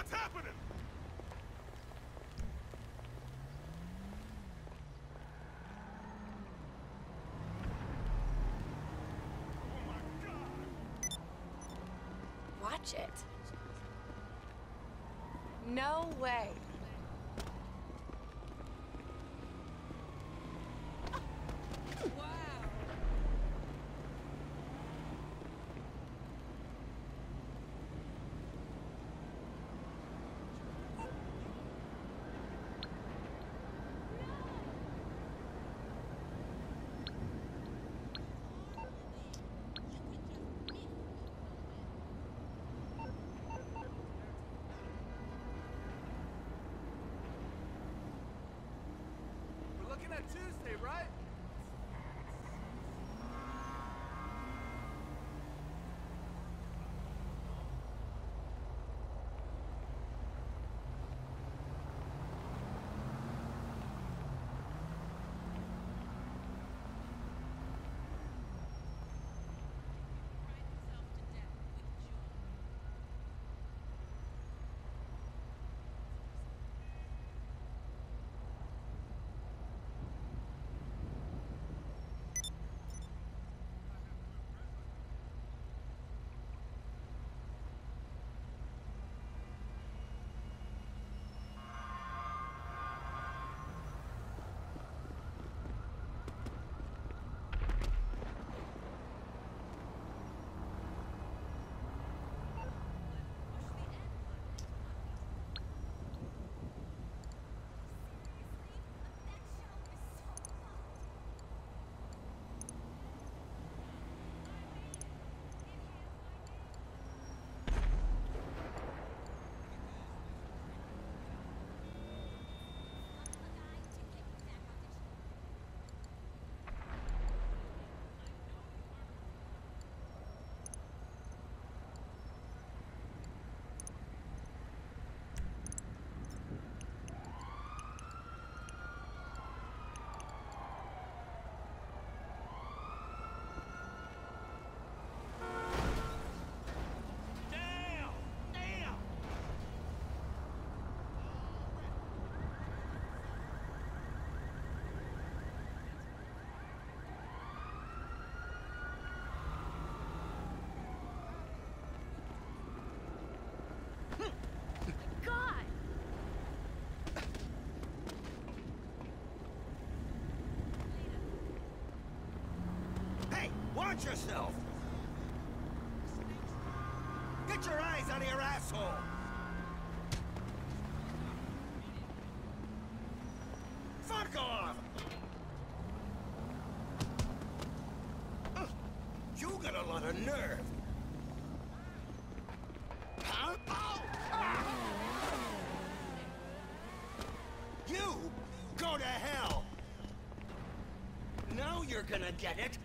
What's happening? Watch it. No way. We're looking at Tuesday, right? Watch yourself! Get your eyes out of your asshole! Fuck off! You got a lot of nerve! You go to hell! Now you're gonna get it